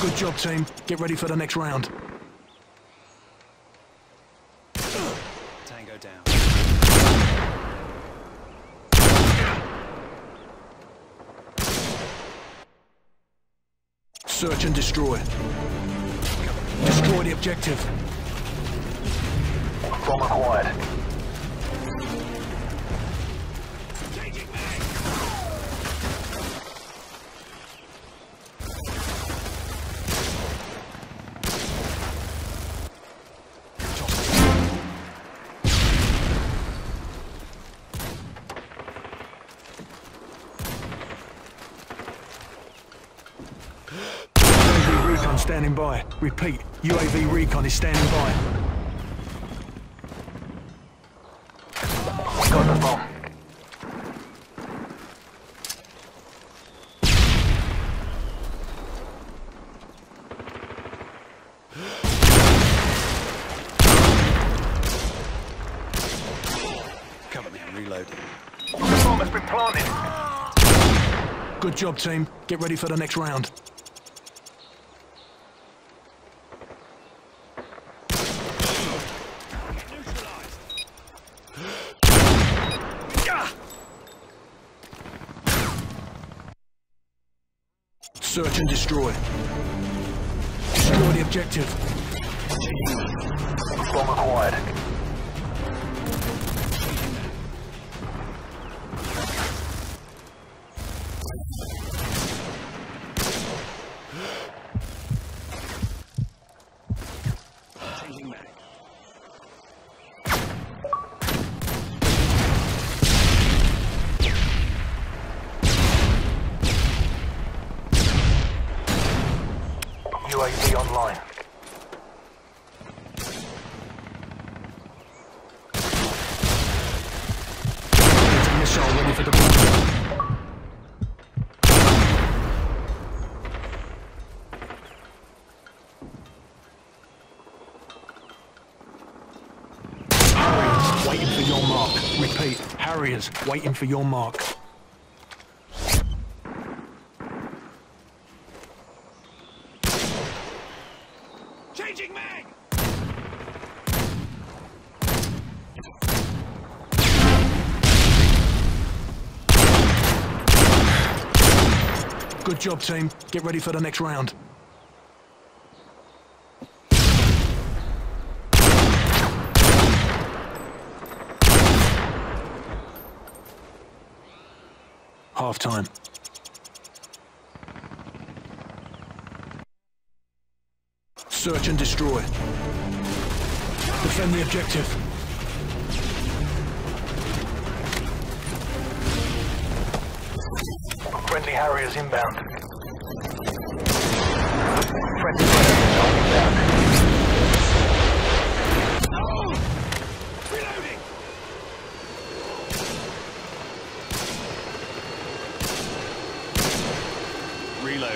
Good job, team. Get ready for the next round. Tango down. Search and destroy. Destroy the objective. Bomb acquired. Standing by. Repeat, UAV recon is standing by. Got the bomb. Cover me, I'm reloading. The bomb has been planted. Good job, team. Get ready for the next round. Search and destroy. Destroy the objective. Bomb acquired. Changing mag. UAV online. Missile ready for deployment. Harriers waiting for your mark. Repeat, Harriers waiting for your mark. Changing mag! Good job, team. Get ready for the next round. Half time. Search and destroy. Defend the objective. Friendly Harriers inbound.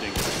Reloading.